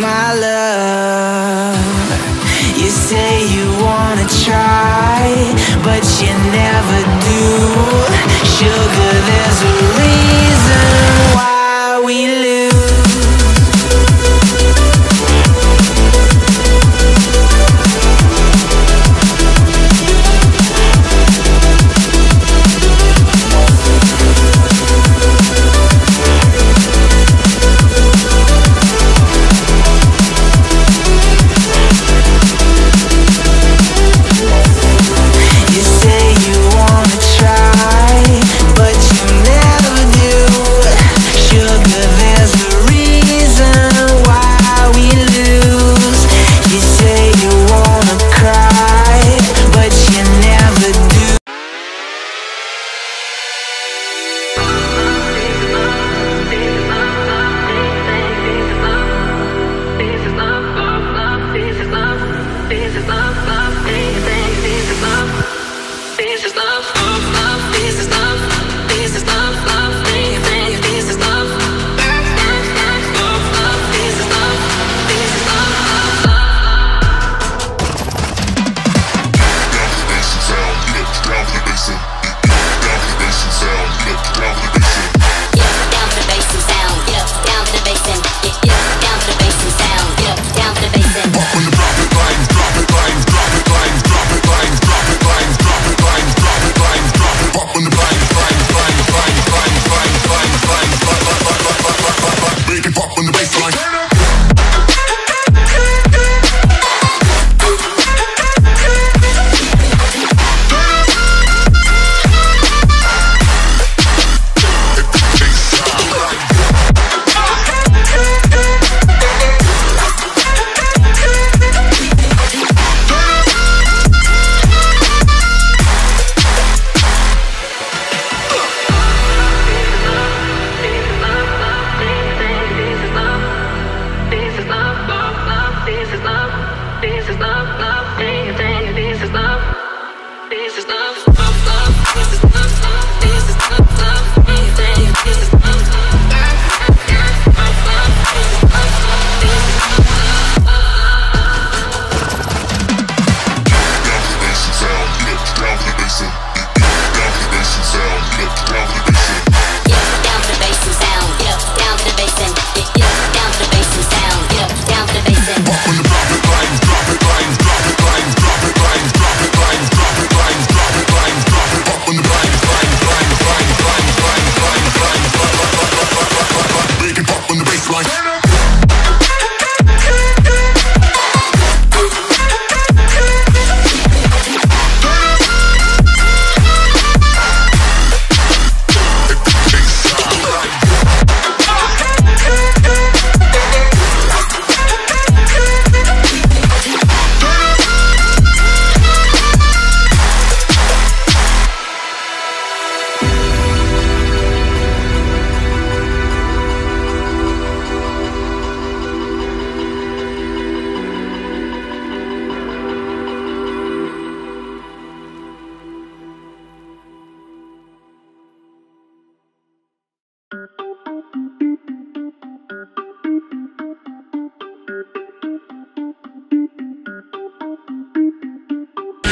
My love, you say you wanna try, but you never do. Sugar, there's a reason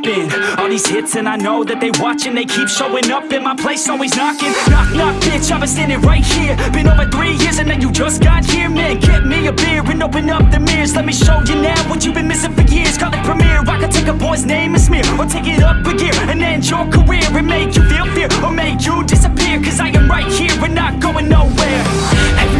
rocking All these hits and I know that they watching. They keep showing up and my place always knocking. Knock, knock, bitch, I've been standing right here. Been over three years and now you just got here Man, get me a beer and open up the mirrors. Let me show you now what you've been missing for years. Call it premiere, I can take a boy's name and smear Or take it up a gear and end your career And make you feel fear or make you disappear. Cause I am right here and not going nowhere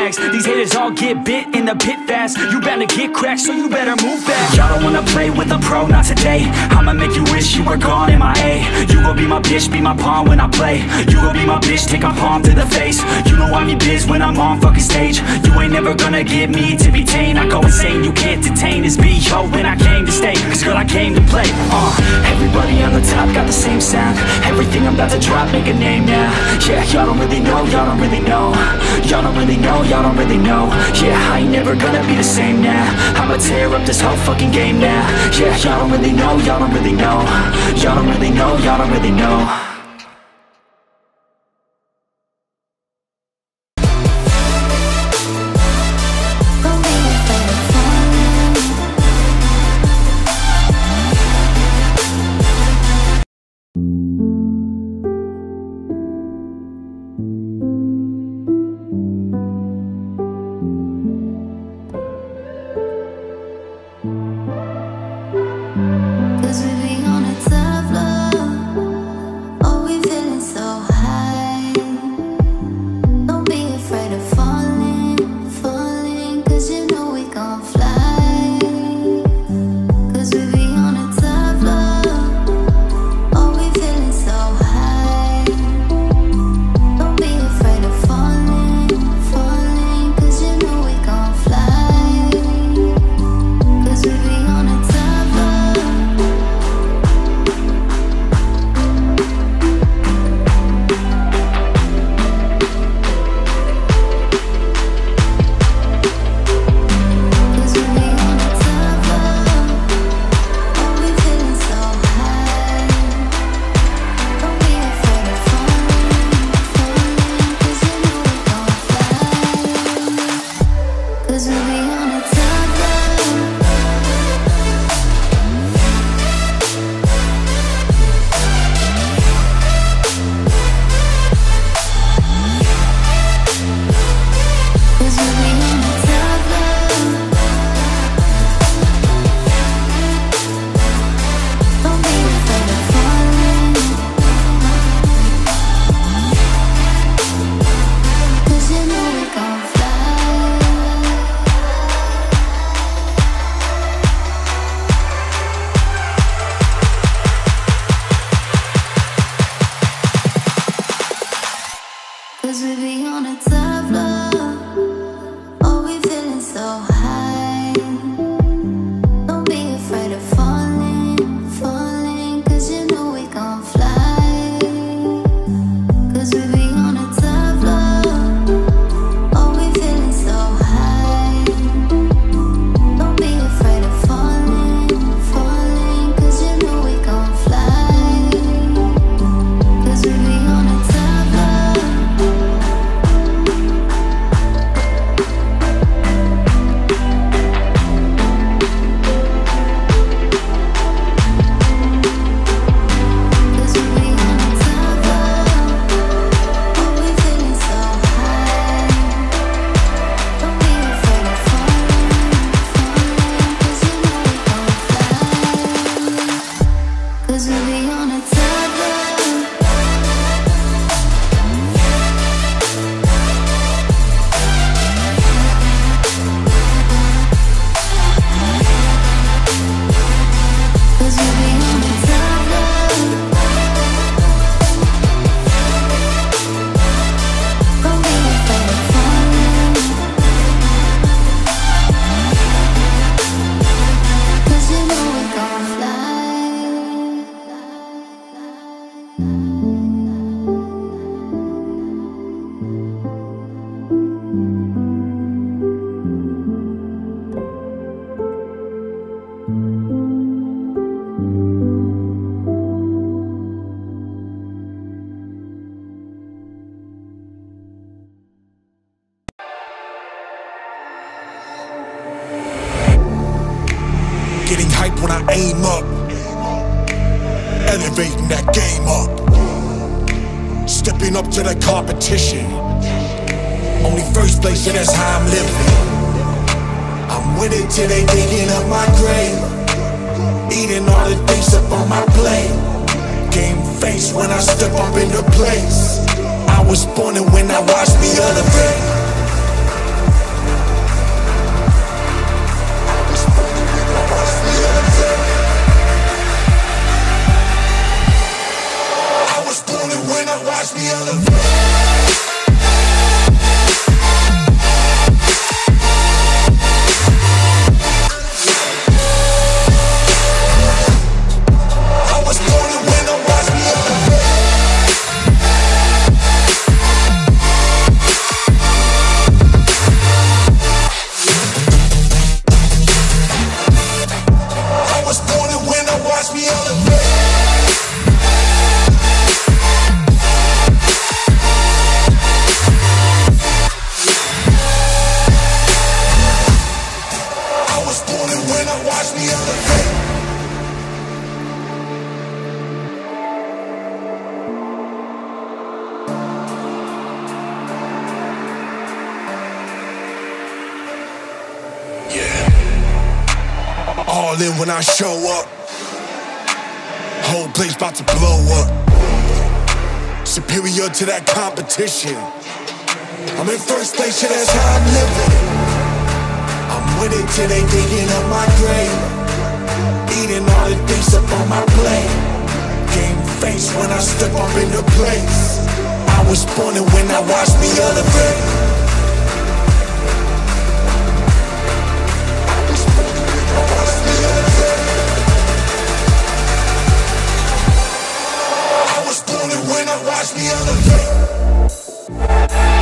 max These haters all get bit in the pit fast. You bound to get cracked, so you better move back Y'all don't wanna play with a pro, not today. I'ma make you wish you were gone, in my A. You gon' be my bitch, be my pawn when I play. You gon' be my bitch, take my palm to the face. You know I'm your biz when I'm on fucking stage. You ain't never gonna get me to be tame. I go insane, you can't detain. This B.O. when I came to stay. Cause girl, I came to play, uh Everybody on the top got the same sound. Everything I'm about to drop, make a name now. Yeah, y'all don't really know, y'all don't really know. Y'all don't really know, y'all don't really know. Yeah, I ain't never gonna be the same now. I'ma tear up this whole fucking game now. Yeah, y'all don't really know, y'all don't really know. Y'all don't really know, y'all don't really know watch me on the break. competition. I'm in first place, shit. that's how I'm living. I'm with it till they digging up my grave. Eating all the things up on my plate. Game face when I step up in the place. I was born and when I watched me elevate. watch me elevate. Bye.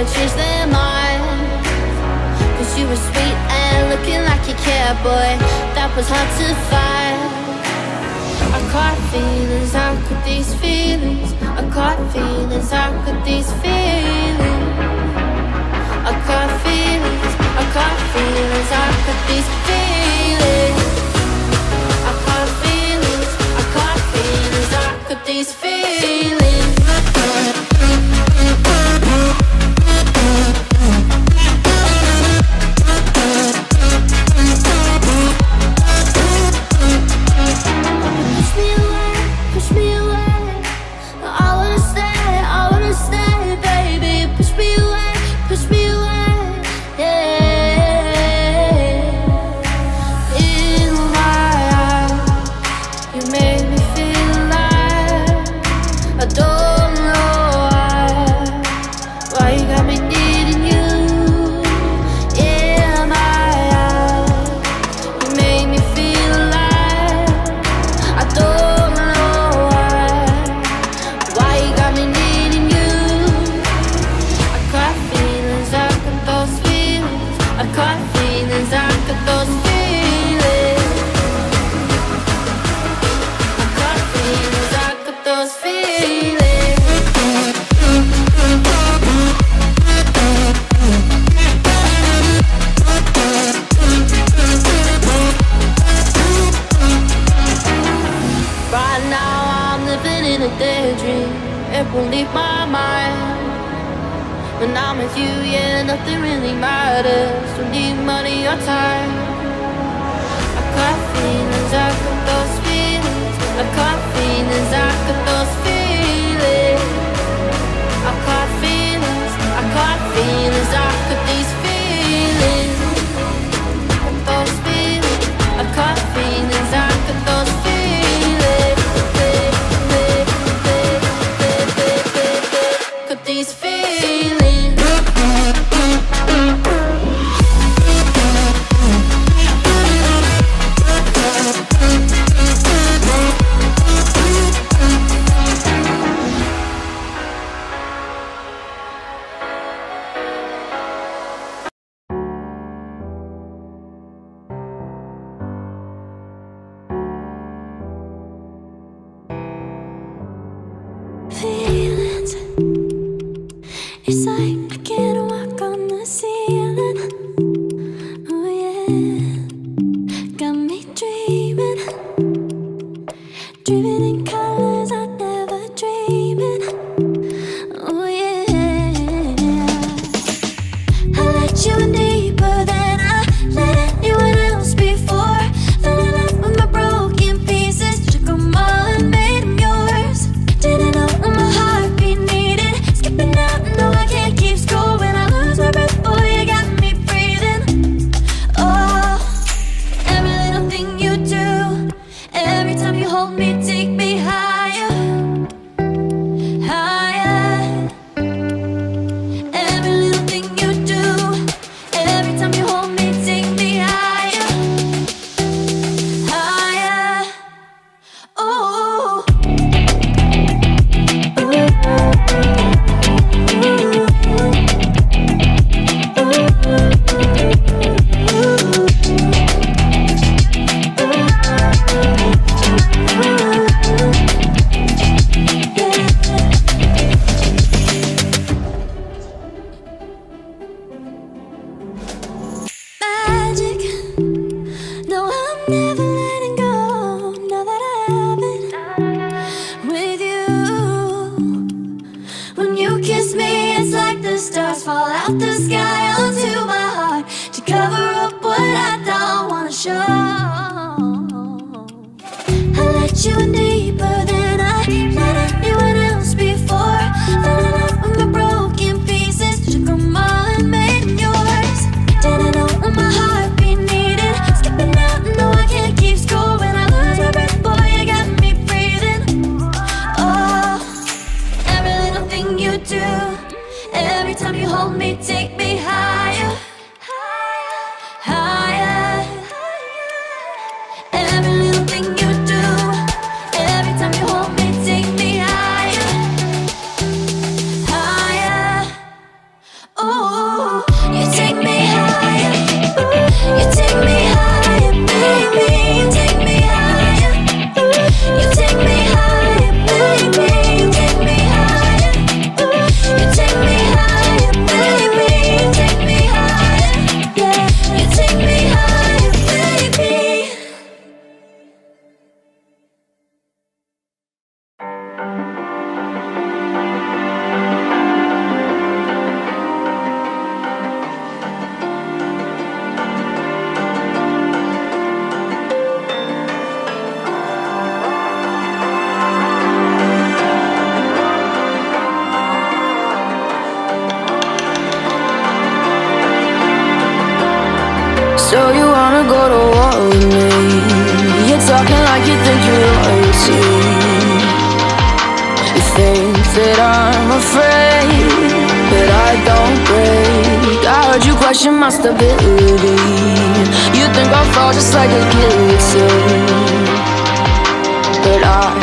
never change their mind Cause you were sweet and looking like you care, boy That was hard to find I caught feelings, I could these feelings? I caught feelings, I could these feelings? I caught feelings, I caught feelings, I could these feelings? I caught feelings, I caught feelings, I could these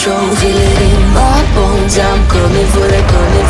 strong, Feel it in my bones I'm coming for the coming for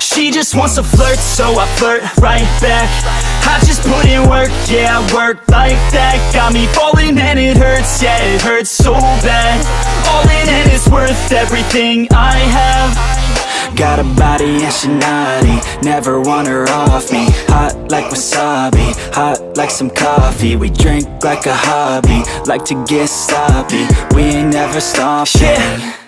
she just wants to flirt, so I flirt right back. I just put in work, yeah, I work like that. Got me falling and it hurts, yeah, it hurts so bad. All in and it's worth everything I have. Got a body and she naughty Never want her off me. Hot like wasabi Hot like some coffee. We drink like a hobby Like to get sloppy. We ain't never stopping. yeah.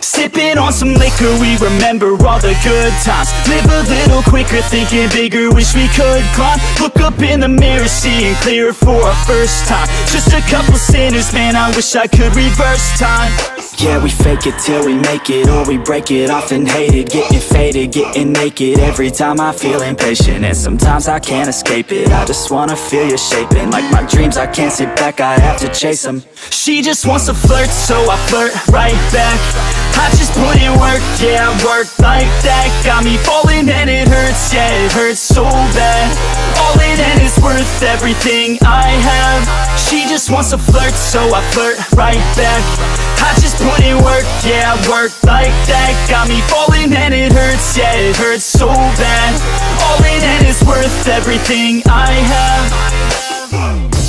Sipping on some liquor, we remember all the good times. Live a little quicker, thinking bigger, wish we could climb. Look up in the mirror, seeing clear for a first time. Just a couple sinners, man, I wish I could reverse time. Yeah, we fake it till we make it Or we break it off and hate it. Getting faded, getting naked Every time I feel impatient. And sometimes I can't escape it I just wanna feel you shaping. Like my dreams, I can't sit back I have to chase them She just wants to flirt So I flirt right back I just put in work, yeah, work like that. Got me falling and it hurts, yeah, it hurts so bad. All in and it's worth everything I have. She just wants to flirt, so I flirt right back. I just put in work, yeah, work like that. Got me falling and it hurts, yeah, it hurts so bad. All in and it's worth everything I have